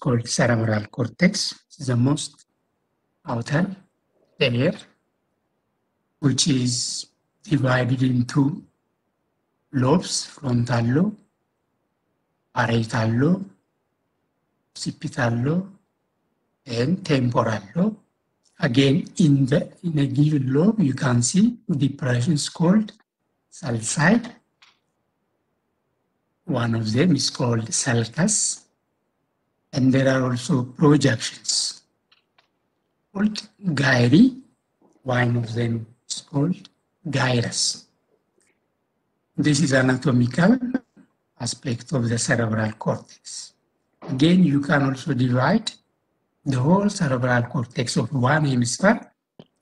called cerebral cortex. The most outer layer, which is divided into lobes, frontal lobe, parietal lobe, occipital lobe, and temporal lobe. Again, in the in a given lobe, you can see depressions called sulci. One of them is called sulcus, and there are also projections called gyri. One of them is called gyrus. This is anatomical aspect of the cerebral cortex. Again, you can also divide the whole cerebral cortex of one hemisphere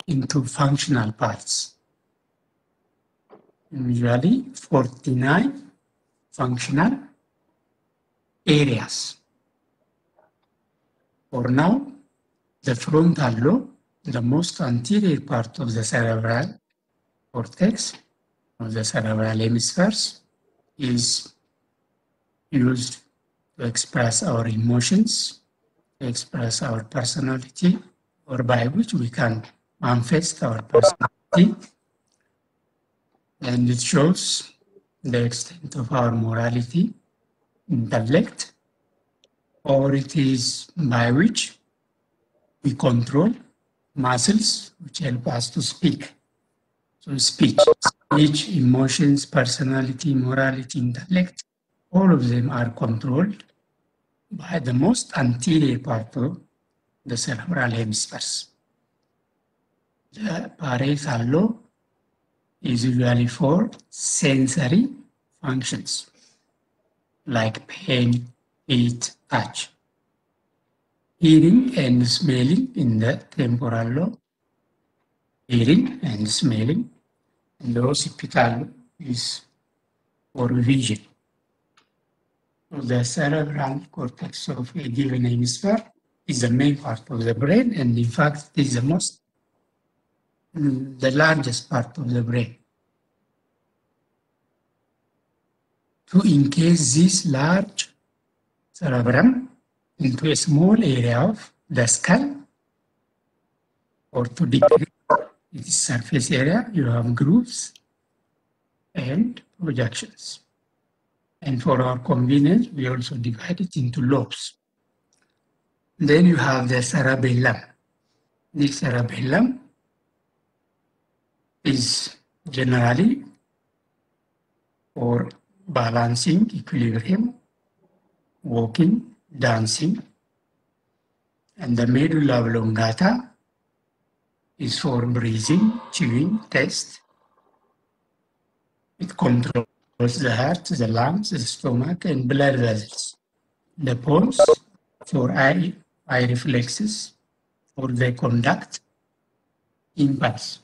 into functional parts. Usually 49 functional areas. For now, the frontal lobe, the most anterior part of the cerebral cortex, of the cerebral hemispheres, is used to express our emotions, to express our personality, or by which we can manifest our personality. And it shows the extent of our morality, intellect, or it is by which we control muscles which help us to speak. So speech, speech, emotions, personality, morality, intellect, all of them are controlled by the most anterior part of the cerebral hemispheres. The parietal lobe is usually for sensory functions like pain, heat, touch. Hearing and smelling in the temporal lobe, hearing and smelling, in the occipital is for vision. So the cerebral cortex of a given hemisphere is the main part of the brain, and in fact, it is the most, mm, the largest part of the brain. To encase this large cerebrum into a small area of the skull, or to decrease its surface area, you have grooves and projections. And for our convenience, we also divide it into lobes. Then you have the cerebellum. The cerebellum is generally for balancing equilibrium, walking, dancing. And the medulla oblongata is for breathing, chewing, taste. It controls the heart, the lungs, the stomach, and blood vessels. The pons for eye, eye reflexes, for the conduct impulse.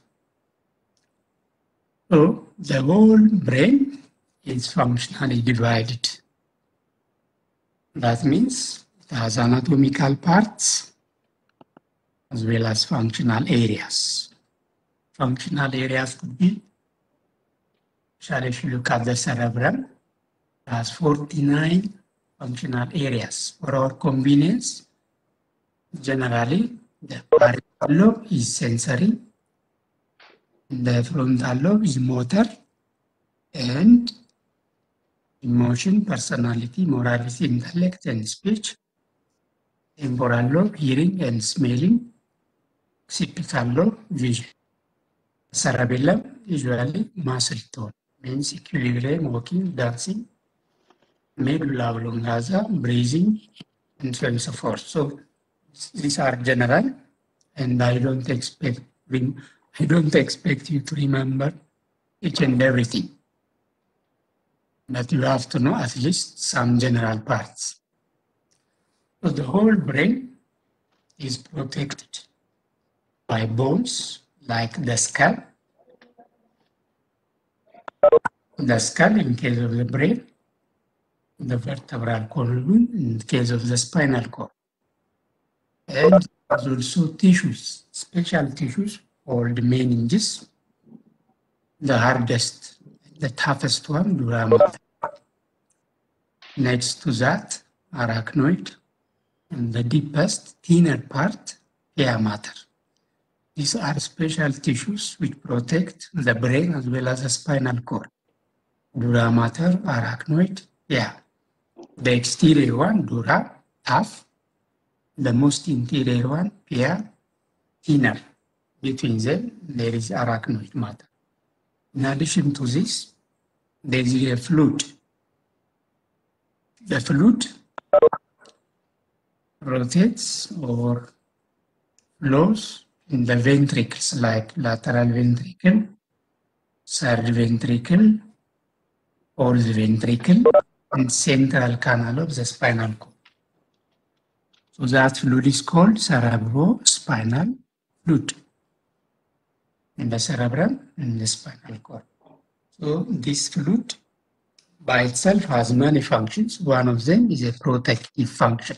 So the whole brain is functionally divided. That means it has anatomical parts as well as functional areas. Functional areas could be Shall if you look at the cerebrum, it has 49 functional areas. For our convenience, generally, the parietal lobe is sensory, the frontal lobe is motor, and emotion, personality, morality, intellect, and speech. Temporal lobe, hearing and smelling. Occipital lobe, vision. Cerebellum, usually muscle tone means equilibrium, walking, dancing, medulla oblongata, breathing, and so on and so forth. So these are general, and I don't expect I don't expect you to remember each and everything. But you have to know at least some general parts. So the whole brain is protected by bones like the skull the skull in case of the brain, the vertebral column in case of the spinal cord. And also tissues, special tissues called meninges, the hardest, the toughest one, dura mater. Next to that, arachnoid, and the deepest, thinner part, pia mater. These are special tissues which protect the brain as well as the spinal cord. Dura mater, arachnoid, yeah. The exterior one, dura, tough. The most interior one, pia, thinner. Between them, there is arachnoid matter. In addition to this, there is a fluid. The fluid rotates or flows in the ventricles like lateral ventricle, third ventricle, fourth ventricle, and central canal of the spinal cord. So that fluid is called cerebrospinal fluid in the cerebrum and the spinal cord. So this fluid by itself has many functions. One of them is a protective function.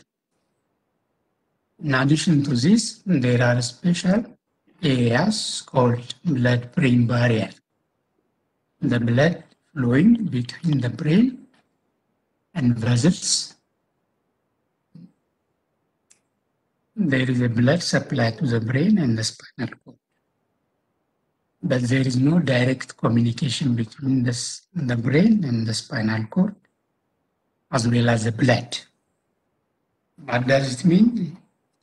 In addition to this, there are special areas called blood-brain barrier. The blood flowing between the brain and vessels. There is a blood supply to the brain and the spinal cord. But there is no direct communication between this, the brain and the spinal cord, as well as the blood. What does it mean?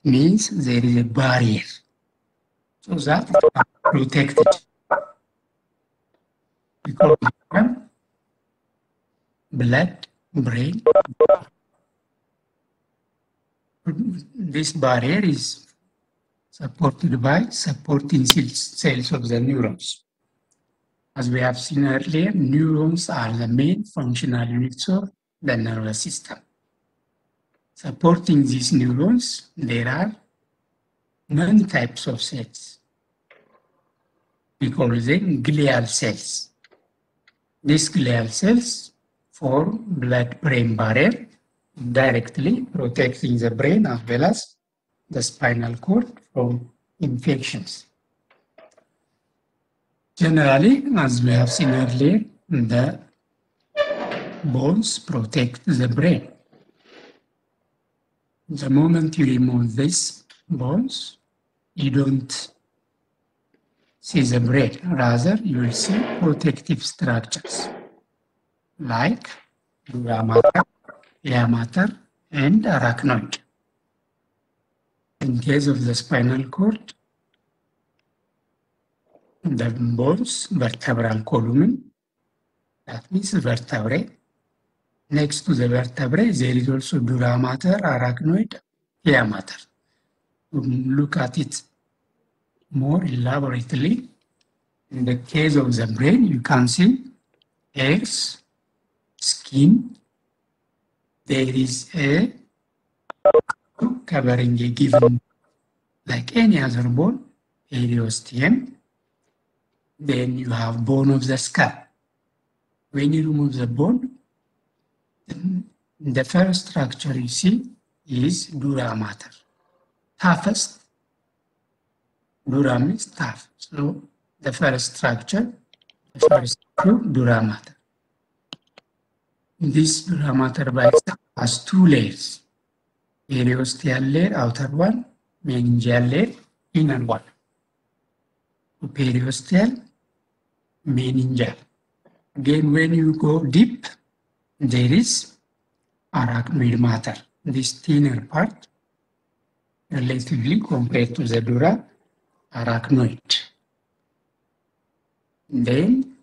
It means there is a barrier so that protected. Because blood, brain, this barrier is supported by supporting cells, of the neurons. As we have seen earlier, neurons are the main functional units of the nervous system. Supporting these neurons, there are many types of cells. We call them glial cells. These glial cells form blood-brain barrier directly protecting the brain as well as the spinal cord from infections. Generally, as we have seen earlier, the bones protect the brain. The moment you remove these bones, you don't see the brain. Rather, you will see protective structures like dura mater, pia mater, and arachnoid. In case of the spinal cord, the bones, vertebral column, that means vertebrae. Next to the vertebrae, there is also dura mater, arachnoid, pia mater. Look at it more elaborately. In the case of the brain, you can see hairs, skin. There is a covering a given, like any other bone, periosteum. Then you have bone of the skull. When you remove the bone, the first structure you see is dura mater. Toughest, dura means tough. So the first structure, the first dura mater. This dura mater by itself has two layers outer one, meningeal layer, inner one. Periosteal, meningeal. Again, when you go deep, there is arachnoid matter, this thinner part, relatively compared to the dura arachnoid. Then,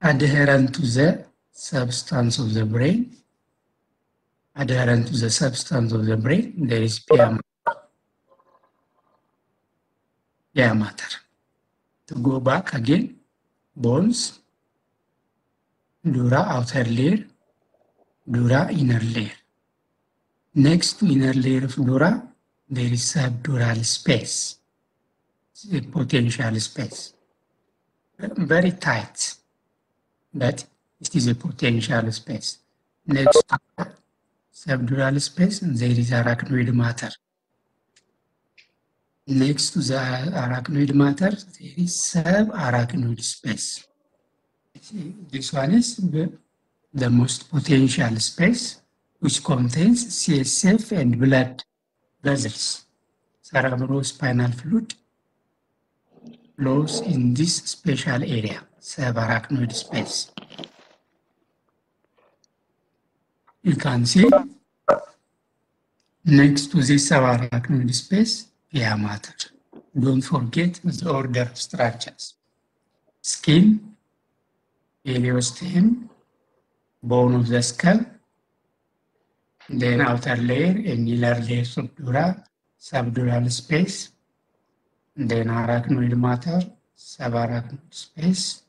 adherent to the substance of the brain, adherent to the substance of the brain, there is pia pia matter. To go back again, bones, dura outer layer, dura inner layer. Next to inner layer of dura, there is subdural space, a potential space. Very tight, but it is a potential space. Next subdural space, and there is arachnoid matter. Next to the arachnoid matter, there is subarachnoid space. This one is the, most potential space, which contains CSF and blood vessels. Cerebrospinal fluid flows in this special area, subarachnoid space. You can see next to this subarachnoid space, pia mater. Don't forget the order of structures. Skin, periosteum, bone of the skull, then outer layer, annular layers of dura, subdural space, then arachnoid matter, subarachnoid space.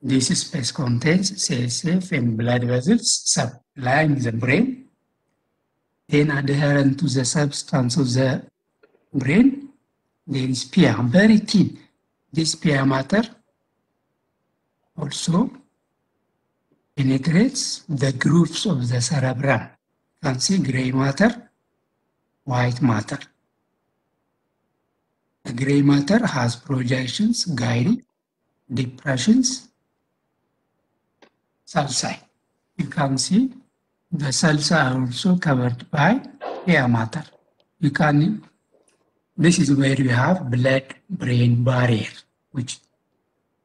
This space contains CSF and blood vessels supplying the brain. Then adherent to the substance of the brain, there is pia, very thin. This pia matter also penetrates the grooves of the cerebrum. You can see gray matter, white matter. The gray matter has projections, gyri, depressions, sulci. You can see the sulci are also covered by hair matter. You can, this is where you have blood-brain barrier, which,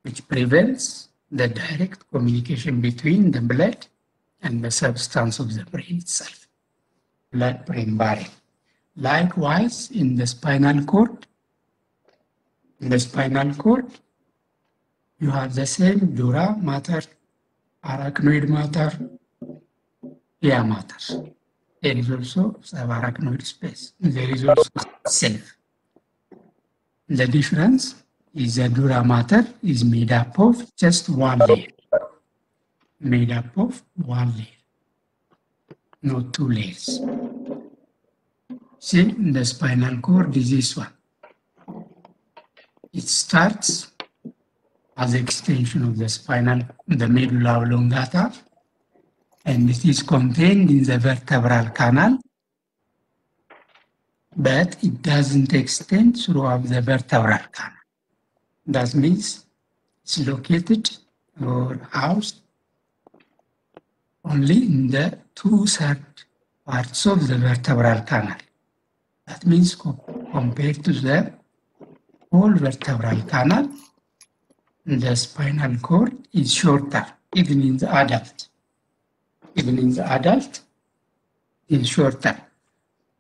which prevents the direct communication between the blood and the substance of the brain itself. Blood-brain barrier. Likewise, in the spinal cord, in the spinal cord, you have the same dura matter, arachnoid matter, pia matter. There is also subarachnoid space. There is also self. The difference is the dura matter is made up of just one layer. Made up of one layer, not two layers. See, the spinal cord is this one. It starts as extension of the spinal, the medulla oblongata, and it is contained in the vertebral canal, but it doesn't extend throughout the vertebral canal. That means it's located or housed only in the two-third parts of the vertebral canal. That means co- compared to the whole vertebral canal, the spinal cord is shorter, even in the adult. Even in the adult, is shorter.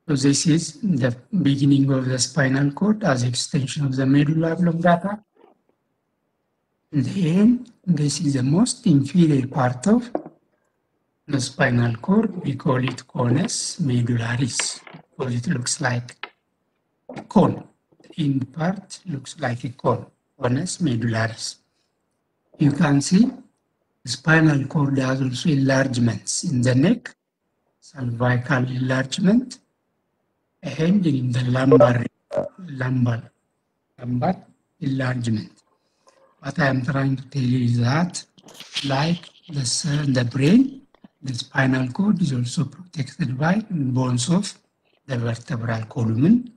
So this is the beginning of the spinal cord as extension of the medulla oblongata. Then this is the most inferior part of the spinal cord. We call it conus medullaris because it looks like a cone. End part looks like a cone, conus medullaris. You can see the spinal cord has also enlargements in the neck, cervical enlargement, and in the lumbar, lumbar, lumbar enlargement. What I am trying to tell you is that, like the, s- the brain, the spinal cord is also protected by bones of the vertebral column.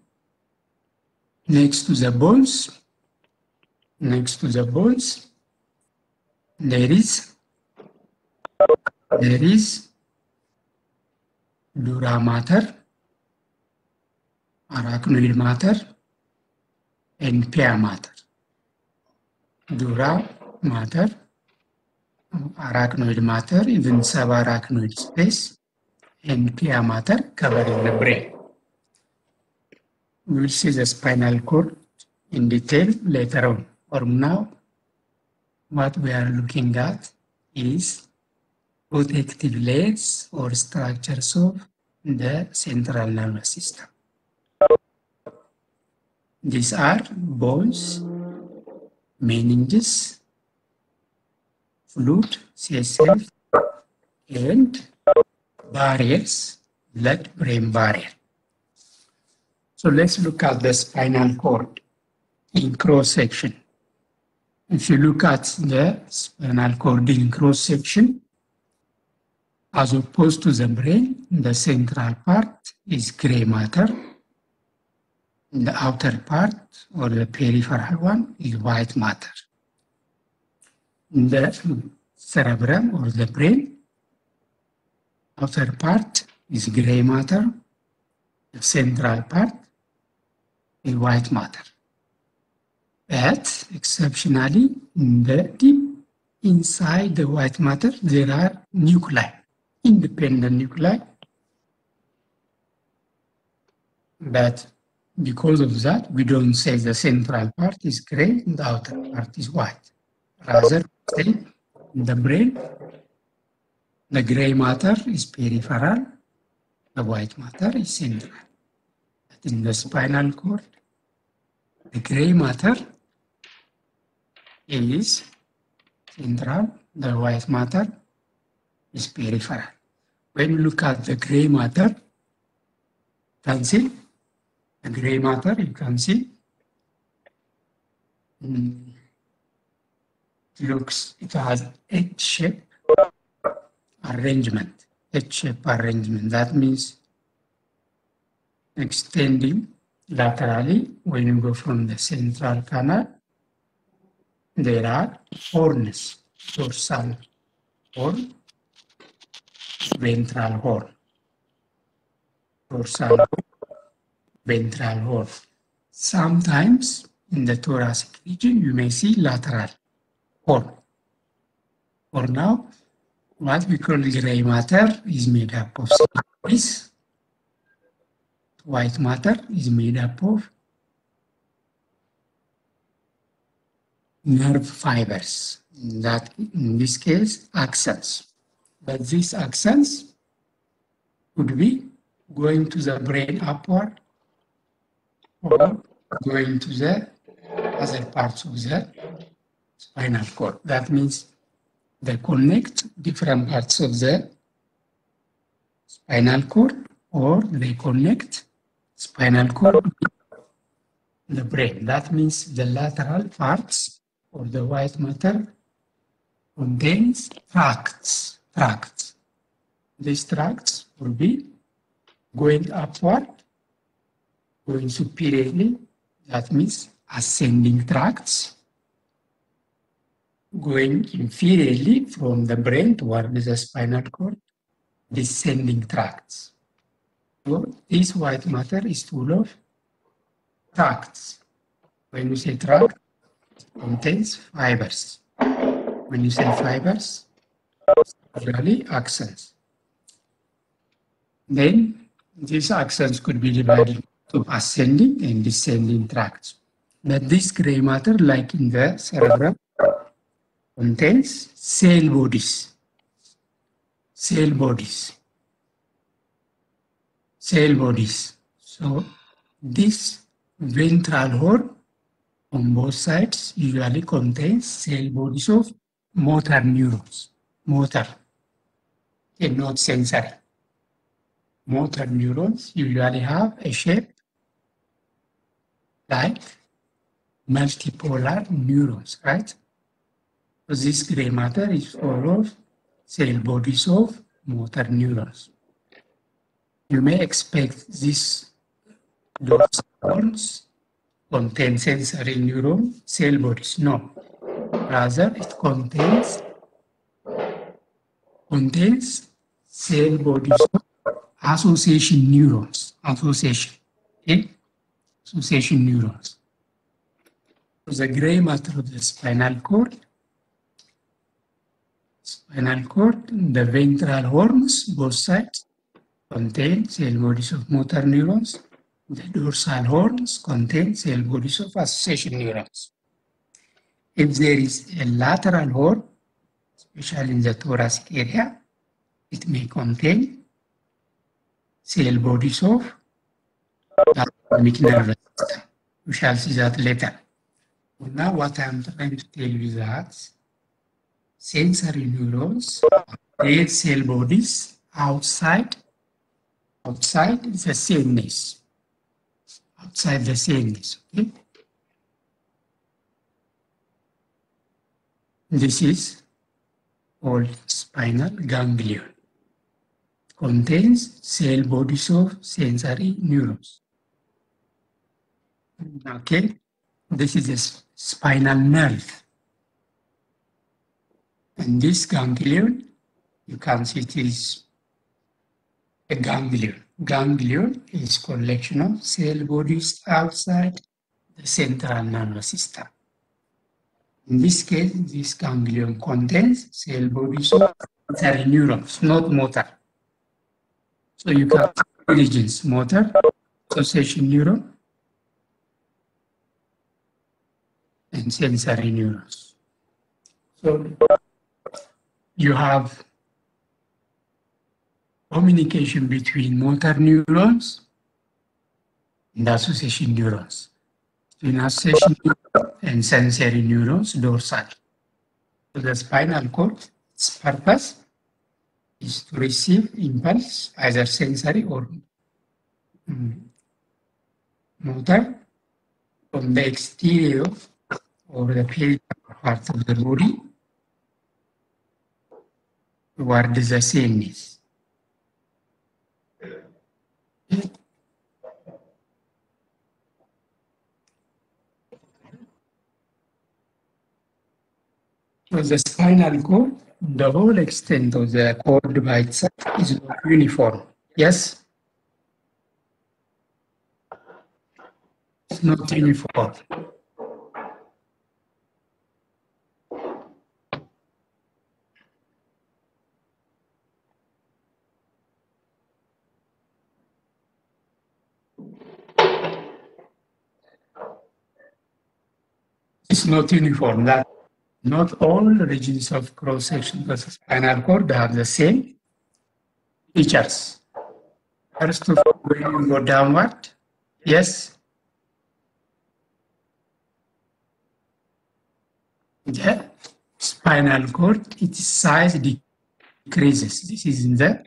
Next to the bones, next to the bones, there is there is dura mater, arachnoid mater, and pia mater. Dura mater, arachnoid mater, even subarachnoid space, and pia mater covering the brain. We will see the spinal cord in detail later on. For now, what we are looking at is protective layers or structures of the central nervous system. These are bones, meninges, fluid, CSF, and barriers, blood-brain barrier. So let's look at the spinal cord in cross section. If you look at the spinal cord in cross section, as opposed to the brain, the central part is gray matter. The outer part or the peripheral one is white matter. The cerebrum or the brain, outer part is gray matter the central part is white matter. But exceptionally, the deep inside the white matter, there are nuclei, independent nuclei. But because of that, we don't say the central part is gray and the outer part is white. Rather, say in the brain, the gray matter is peripheral, the white matter is central. But in the spinal cord, the gray matter is central, the white matter is peripheral. When you look at the gray matter, can see the gray matter, you can see mm, it looks, it has H shape arrangement, H shape arrangement. That means extending laterally when you go from the central canal there are horns, dorsal horn, ventral horn, dorsal horn, ventral horn. Sometimes in the thoracic region, you may see lateral horn. For now, what we call gray matter is made up of this. White matter is made up of nerve fibers, that in this case, axons. But these axons could be going to the brain upward or going to the other parts of the spinal cord. That means they connect different parts of the spinal cord or they connect spinal cord the brain. That means the lateral parts of the white matter contains tracts. Tracts. These tracts will be going upward, going superiorly, that means ascending tracts, going inferiorly from the brain toward the spinal cord, descending tracts. So this white matter is full of tracts. When we say tract, contains fibers. When you say fibers, really axons. Then these axons could be divided to ascending and descending tracts. But this gray matter, like in the cerebrum, contains cell bodies. Cell bodies. Cell bodies. So this ventral horn on both sides usually contains cell bodies of motor neurons. Motor, and not sensory. Motor neurons usually have a shape like multipolar neurons, right? So this gray matter is full of cell bodies of motor neurons. You may expect these neurons contain sensory neuron cell bodies. No, rather it contains contains cell bodies association neurons. Association, okay? Association neurons. The gray matter of the spinal cord spinal cord, the ventral horns, both sides, contain cell bodies of motor neurons. The dorsal horns contain cell bodies of association neurons. If there is a lateral horn, especially in the thoracic area, it may contain cell bodies of autonomic nervous system. We shall see that later. Now what I'm trying to tell you is that sensory neurons create cell bodies outside outside the CNS outside the CNS okay? This is called spinal ganglion. Contains cell bodies of sensory neurons. Okay this is a spinal nerve. And this ganglion, you can see it is a ganglion. Ganglion is collection of cell bodies outside the central nervous system. In this case, this ganglion contains cell bodies of sensory neurons, not motor. So you can regions, motor, association neuron, and sensory neurons. So you have communication between motor neurons and association neurons. Between association and sensory neurons, dorsal. So the spinal cord, its purpose is to receive impulse, either sensory or mm, motor, from the exterior or the peripheral part of the body towards the CNS. So the spinal cord, the whole extent of the cord by itself is not uniform. Yes? It's not uniform. It's not uniform. That not all regions of cross section of spinal cord have the same features. First of all, when you go downward, yes. The spinal cord, its size decreases. This is in the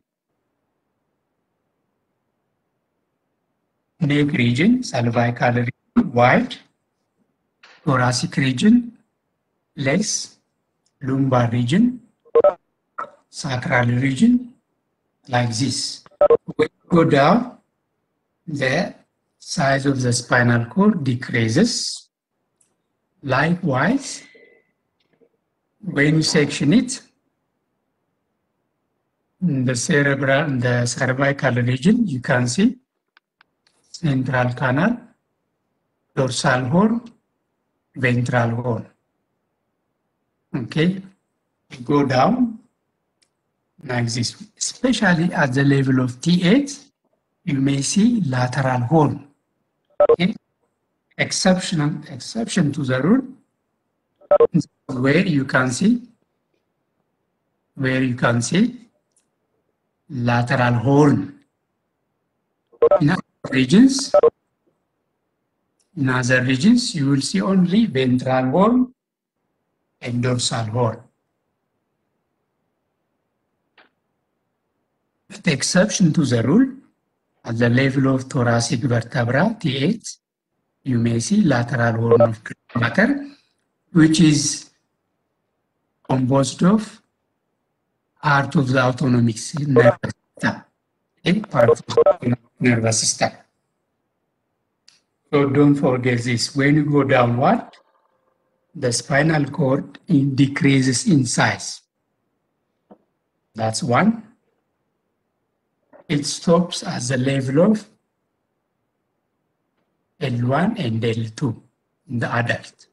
neck region, cervical region, wide, thoracic region, legs, lumbar region, sacral region, like this. When you go down, the size of the spinal cord decreases. Likewise, when you section it, the cerebral, the cervical region, you can see central canal, dorsal horn, ventral horn. Okay, go down like this. Especially at the level of T8, you may see lateral horn. Okay, exceptional exception to the rule where you can see where you can see lateral horn. In other regions, in other regions, you will see only ventral horn and dorsal horn. The exception to the rule, at the level of thoracic vertebra, T8, you may see lateral horn of matter, which is composed of part of the autonomic nervous system, okay? part of the nervous system. So don't forget this. When you go downward, the spinal cord decreases in size. That's one. It stops at the level of L1 and L2 in the adult.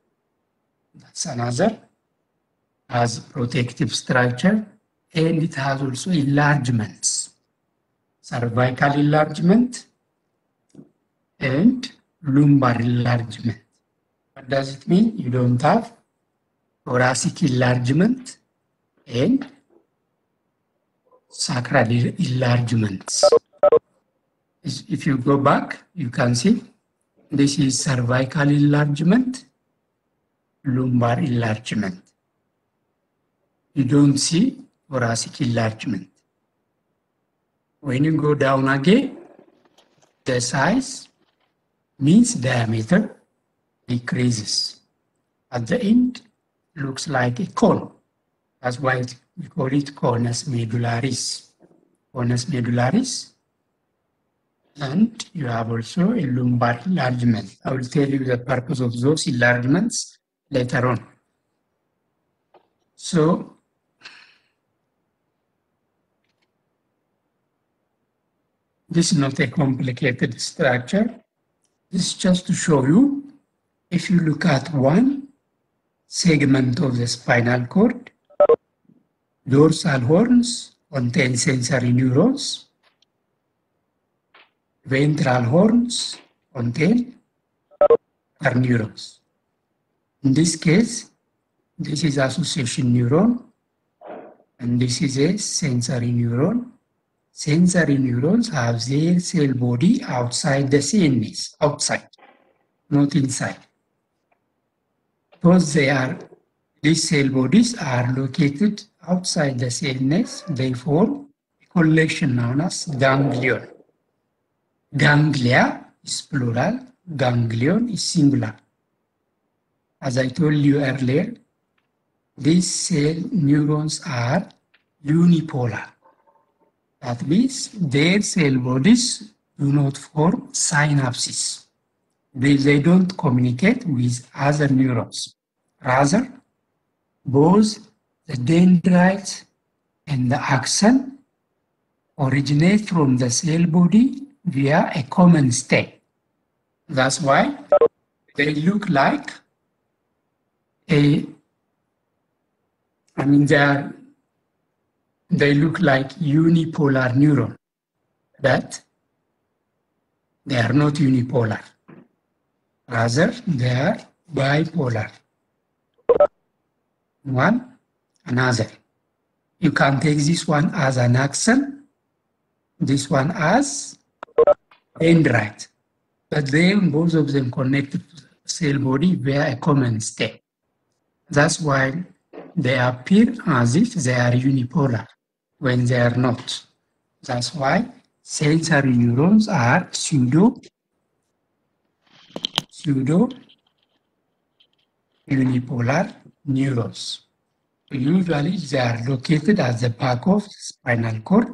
That's another. Has protective structure and it has also enlargements. Cervical enlargement and lumbar enlargement. Does it mean? You don't have thoracic enlargement and sacral enlargements. If you go back, you can see this is cervical enlargement, lumbar enlargement. You don't see thoracic enlargement. When you go down again, the size means diameter decreases. At the end, looks like a cone. That's why we call it conus medullaris. Conus medullaris. And you have also a lumbar enlargement. I will tell you the purpose of those enlargements later on. So, This is not a complicated structure. This is just to show you, if you look at one segment of the spinal cord, dorsal horns contain sensory neurons, ventral horns contain motor neurons. In this case, this is association neuron, and this is a sensory neuron. Sensory neurons have their cell body outside the CNS, outside, not inside. Because they are, these cell bodies are located outside the cell CNS, they form a collection known as ganglion. Ganglia is plural, ganglion is singular. As I told you earlier, these cell neurons are unipolar. That means their cell bodies do not form synapses. They, they don't communicate with other neurons. Rather, both the dendrites and the axon originate from the cell body via a common stem. That's why they look like a, I mean, they are, they look like unipolar neuron, but they are not unipolar. Rather, they are bipolar. One, another. You can take this one as an axon, this one as dendrite. But then both of them connected to the cell body via a common stem. That's why they appear as if they are unipolar when they are not. That's why sensory neurons are pseudo pseudo unipolar neurons. Usually they are located at the back of the spinal cord,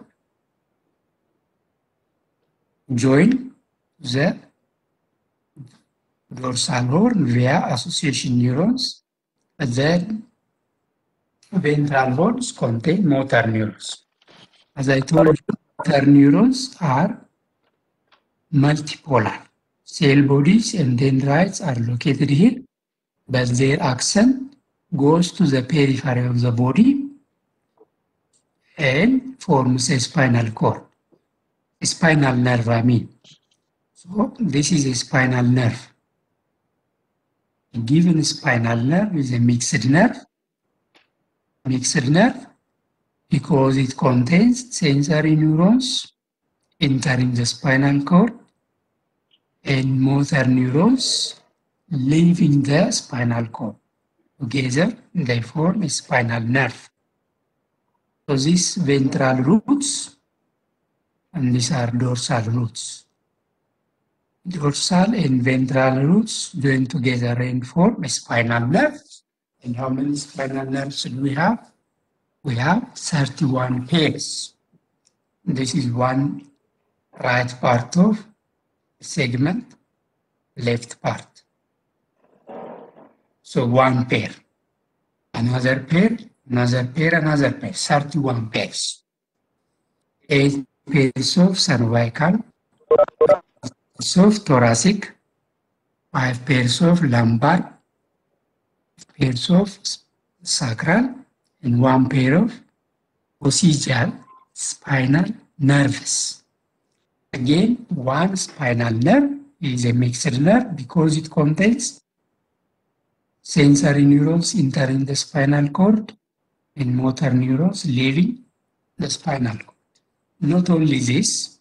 join the dorsal horn via association neurons, and then ventral horns contain motor neurons. As I told you, motor neurons are multipolar. Cell bodies and dendrites are located here, but their axon goes to the periphery of the body and forms a spinal cord, a spinal nerve, I mean. So this is a spinal nerve. A given spinal nerve is a mixed nerve. Mixed nerve because it contains sensory neurons entering the spinal cord and motor neurons leaving the spinal cord. Together, they form a spinal nerve. So these ventral roots and these are dorsal roots. Dorsal and ventral roots join together and form a spinal nerve. And how many spinal nerves do we have? We have 31 pairs. This is one right part of segment, left part. So one pair, another pair, another pair, another pair, 31 pairs. Eight pairs of cervical, pairs of thoracic, five pairs of lumbar, pairs of sacral, and one pair of coccygeal spinal nerves. Again, one spinal nerve is a mixed nerve because it contains sensory neurons entering the spinal cord and motor neurons leaving the spinal cord. Not only this,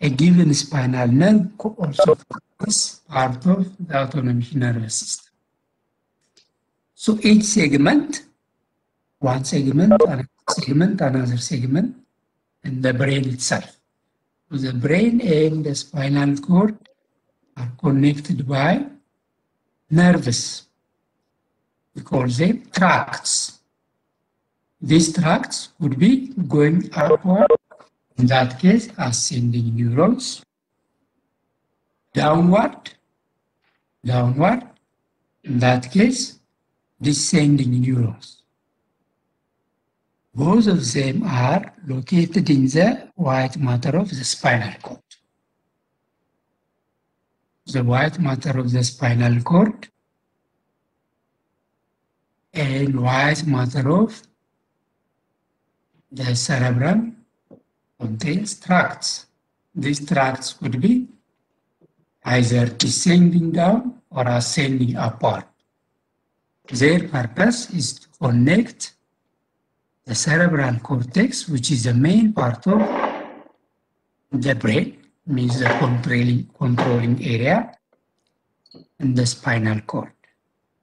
a given spinal nerve also is part of the autonomic nervous system. So each segment, one segment, another segment, another segment, and the brain itself. So the brain and the spinal cord are connected by nerves. We call them tracts. These tracts would be going upward, in that case, ascending neurons, downward, downward, in that case, descending neurons. Both of them are located in the white matter of the spinal cord. The white matter of the spinal cord and white matter of the cerebrum contains tracts. These tracts could be either descending down or ascending upward. Their purpose is to connect the cerebral cortex, which is the main part of the brain, means the controlling, controlling area, and the spinal cord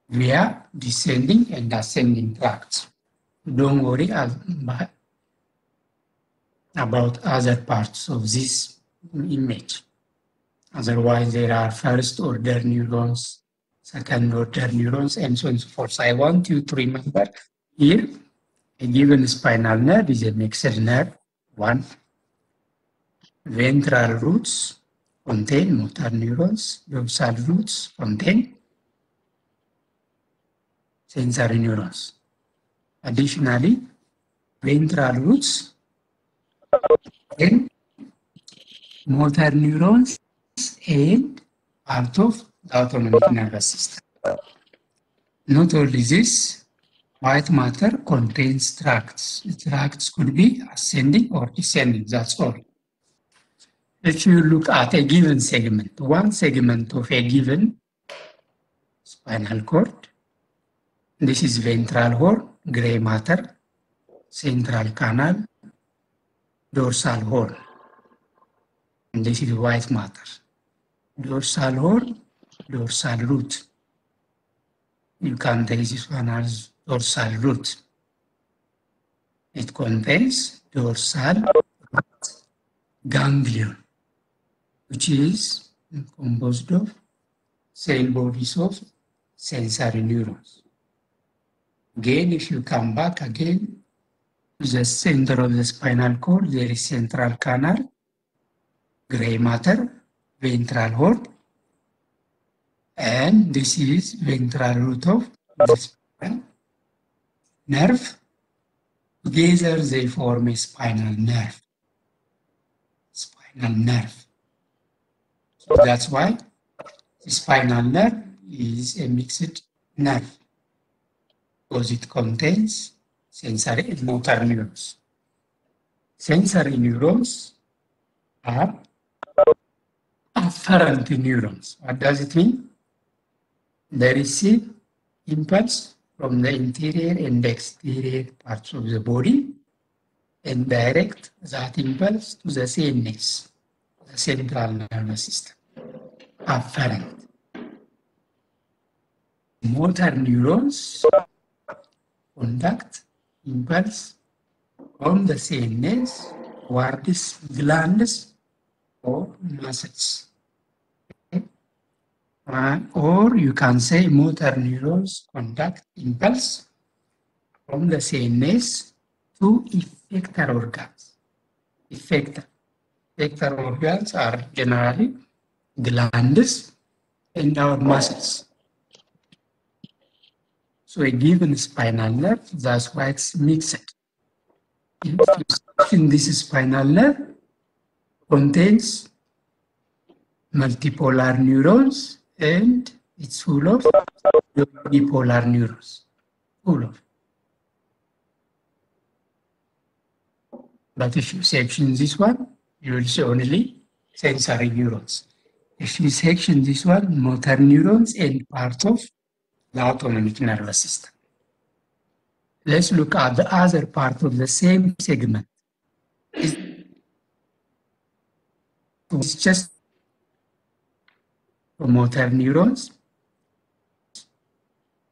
via descending and ascending tracts. Don't worry about other parts of this image. Otherwise, there are first order neurons, second order neurons, and so on and so forth. So I want you to remember here given spinal nerve is a mixed nerve. One, ventral roots contain motor neurons, dorsal roots contain sensory neurons. Additionally, ventral roots contain motor neurons and part of the autonomic nervous system. Not only this, white matter contains tracts. The tracts could be ascending or descending, that's all. If you look at a given segment, one segment of a given spinal cord, this is ventral horn, gray matter, central canal, dorsal horn. And this is white matter. Dorsal horn, dorsal root. You can take this one as dorsal root. It contains dorsal ganglion, which is composed of cell bodies of sensory neurons. Again, if you come back again to the center of the spinal cord, there is central canal, gray matter, ventral horn, and this is ventral root of the spinal nerve. Together they form a spinal nerve. Spinal nerve. So that's why the spinal nerve is a mixed nerve because it contains sensory and motor neurons. Sensory neurons are afferent neurons. What does it mean? They receive impulse from the interior and exterior parts of the body and direct that impulse to the CNS, the central nervous system, afferent. Motor neurons conduct impulse from the CNS towards glands or muscles. Or you can say motor neurons conduct impulse from the CNS to effector organs. Effector. Effector organs are generally glands and our muscles. So a given spinal nerve, that's why it's mixed. In this spinal nerve contains multipolar neurons and it's full of unipolar neurons. Full of. But if you section this one, you will see only sensory neurons. If you section this one, motor neurons and part of the autonomic nervous system. Let's look at the other part of the same segment. It's just motor neurons.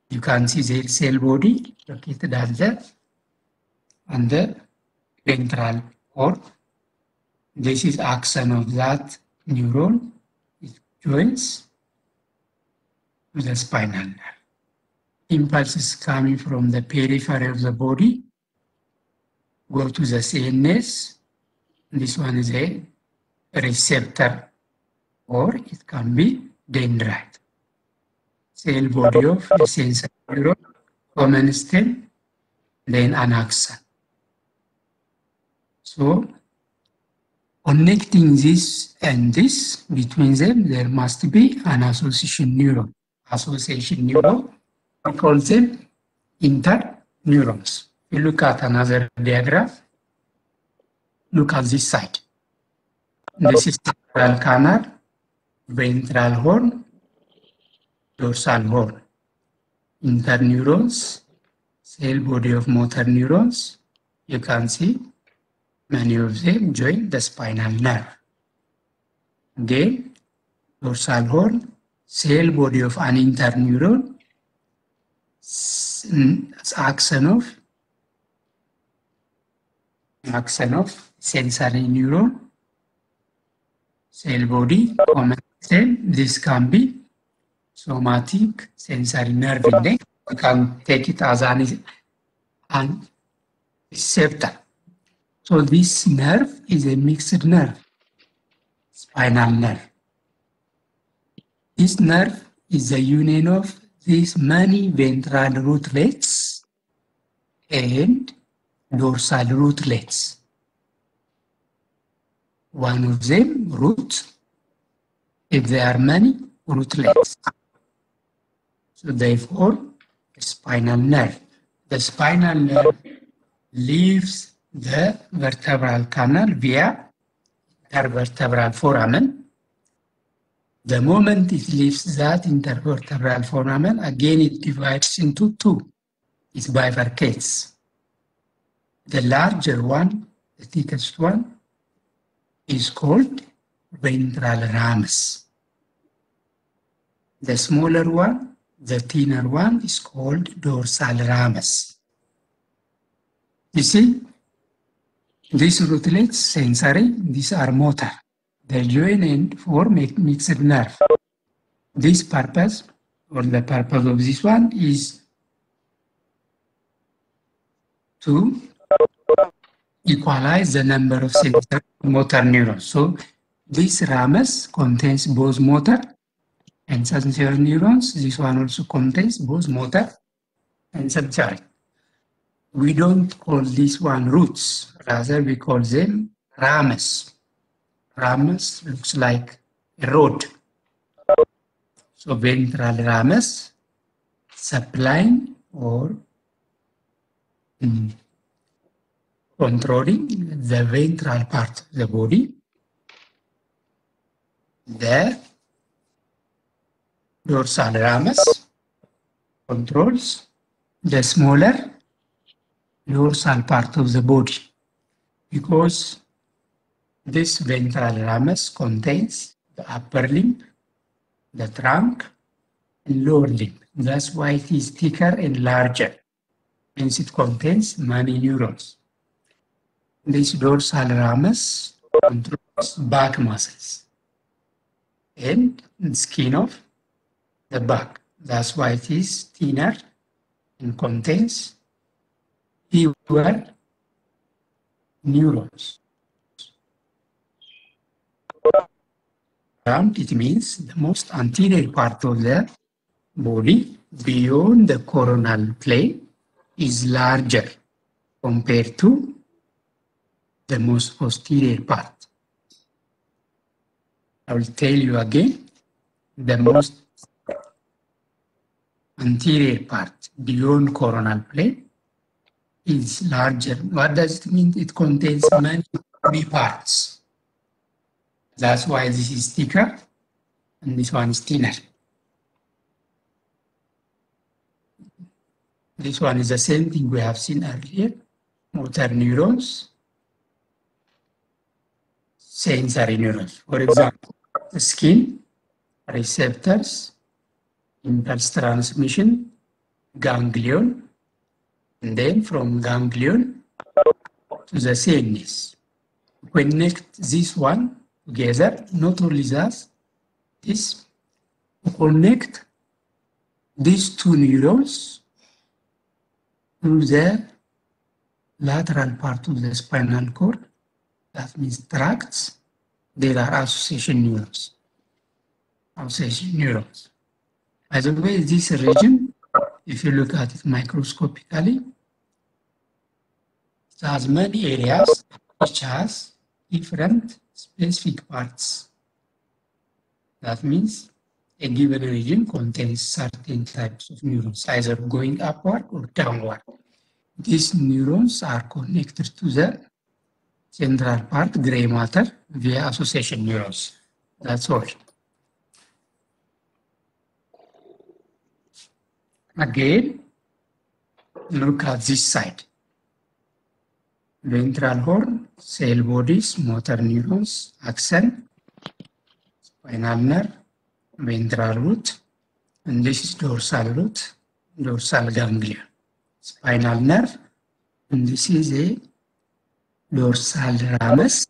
You can see their cell body located at the on the ventral cord. This is axon of that neuron. It joins to the spinal nerve. Impulses coming from the periphery of the body go to the CNS. This one is a receptor or it can be dendrite. Cell body of the sensory neuron, common stem, then an axon. So connecting this and this between them, there must be an association neuron. Association neuron, we call them interneurons. You look at another diagram, look at this side. This is temporal canal, ventral horn, dorsal horn. Interneurons, cell body of motor neurons, you can see many of them join the spinal nerve. Again, dorsal horn, cell body of an interneuron, axon of axon of sensory neuron, cell body, common cell. This can be somatic sensory nerve index. You can take it as an, an receptor. So this nerve is a mixed nerve, spinal nerve. This nerve is the union of these many ventral rootlets and dorsal rootlets. One of them root, if there are many rootlets. So a spinal nerve. The spinal nerve leaves the vertebral canal via intervertebral foramen. The moment it leaves that intervertebral foramen, again it divides into two. It bifurcates. The larger one, the thickest one, is called ventral ramus. The smaller one, the thinner one, is called dorsal ramus. You see, these rootlets sensory, these are motor. They join and form a mixed nerve. This purpose, or the purpose of this one, is to equalize the number of sensory motor neurons. So this ramus contains both motor and sensory neurons. This one also contains both motor and sensory. We don't call this one roots, rather we call them ramus. Ramus looks like a road. So ventral ramus supplying or mm, controlling the ventral part of the body. The dorsal ramus controls the smaller dorsal part of the body because this ventral ramus contains the upper limb, the trunk, and lower limb. That's why it is thicker and larger, since it contains many neurons. This dorsal ramus controls back muscles and skin of the back. That's why it is thinner and contains fewer neurons. Round, it means the most anterior part of the body beyond the coronal plane is larger compared to the most posterior part. I will tell you again, the most anterior part beyond coronal plane is larger. What does it mean? It contains many, parts. That's why this is thicker and this one is thinner. This one is the same thing we have seen earlier. Motor neurons, sensory neurons. For example, the skin, receptors, impulse transmission, ganglion, and then from ganglion to the CNS. Connect this one together, not only that, this connect these two neurons to the lateral part of the spinal cord, that means tracts, there are association neurons. Association neurons. By the way, this region, if you look at it microscopically, it has many areas which has different specific parts. That means a given region contains certain types of neurons, either going upward or downward. These neurons are connected to the central part, gray matter, via association neurons. That's all. Again, look at this side. Ventral horn, cell bodies, motor neurons, axon, spinal nerve, ventral root, and this is dorsal root, dorsal ganglion, spinal nerve, and this is a dorsal ramus,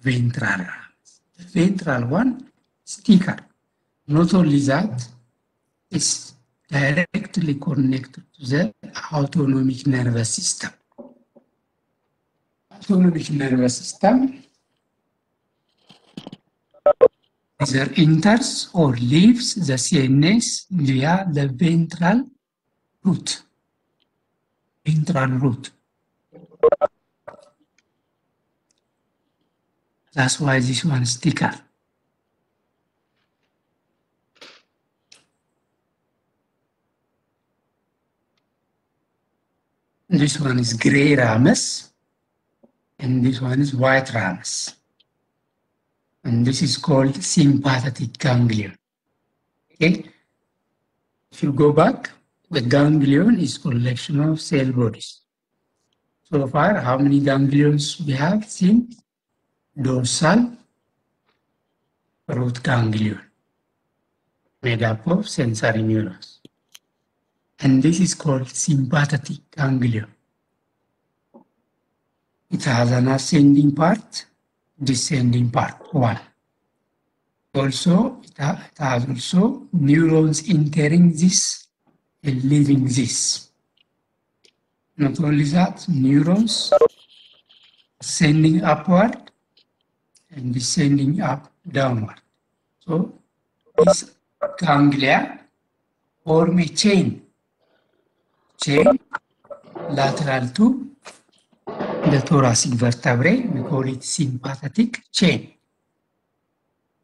ventral ramus. The ventral one thicker. Not only that, it's directly connected to the autonomic nervous system. Autonomic nervous system either enters or leaves the CNS via the ventral root. Ventral root. That's why this one is thicker. This one is gray ramus, and this one is white ramus. And this is called sympathetic ganglion. Okay? If you go back, the ganglion is collection of cell bodies. So far, how many ganglions we have seen? Dorsal root ganglion, made up of sensory neurons. And this is called sympathetic ganglion. It has an ascending part, descending part, one. Also, it has also neurons entering this and leaving this. Not only that, neurons ascending upward and descending up downward. So, this ganglia form a chain chain lateral to the thoracic vertebrae. We call it sympathetic chain.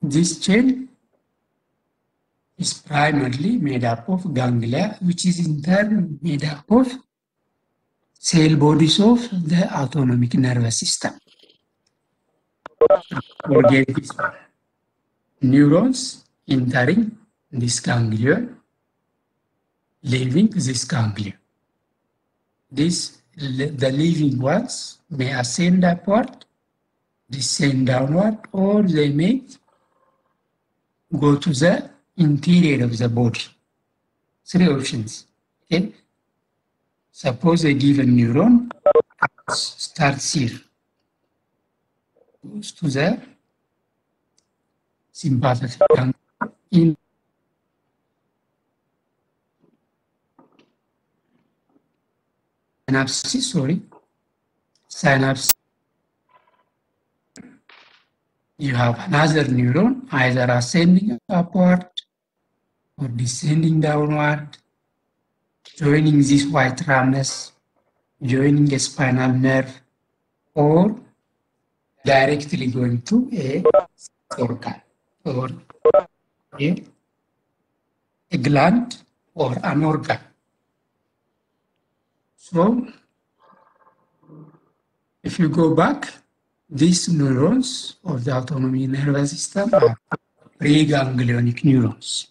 This chain is primarily made up of ganglia, which is in turn made up of cell bodies of the autonomic nervous system. This. Neurons entering this ganglion, leaving this ganglion. This, the living ones may ascend upward, descend downward, or they may go to the interior of the body. Three options. Okay. Suppose a given neuron starts here, goes to the sympathetic in synapses, sorry, synapse. You have another neuron either ascending upward or descending downward, joining this white ramus, joining a spinal nerve, or directly going to a organ or a, a gland or an organ. So, if you go back, these neurons of the autonomic nervous system are preganglionic neurons.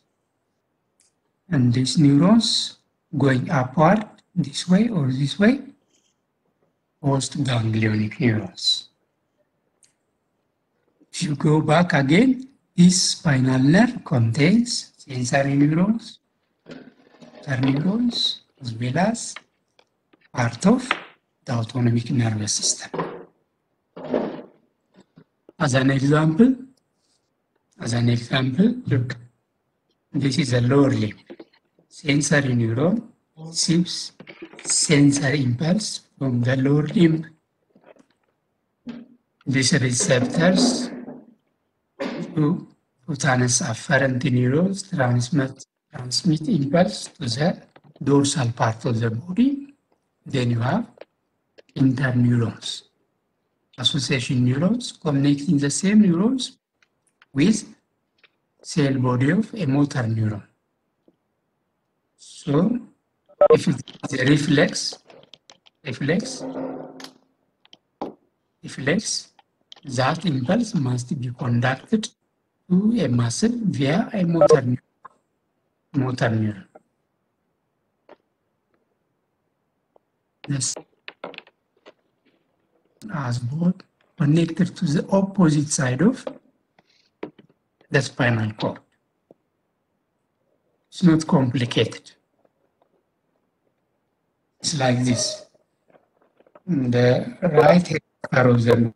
And these neurons going upward this way or this way, postganglionic neurons. If you go back again, this spinal nerve contains sensory neurons, motor neurons, as well as part of the autonomic nervous system. As an example, as an example, look, this is a lower limb. Sensory neuron receives sensory impulse from the lower limb. These receptors to cutaneous afferent neurons transmit, transmit impulse to the dorsal part of the body then you have interneurons. association neurons connecting the same neurons with cell body of a motor neuron. So if it's a reflex, reflex, reflex, that impulse must be conducted to a muscle via a motor neuron. Motor neuron. This as both connected to the opposite side of the spinal cord. It's not complicated. It's like this. The right the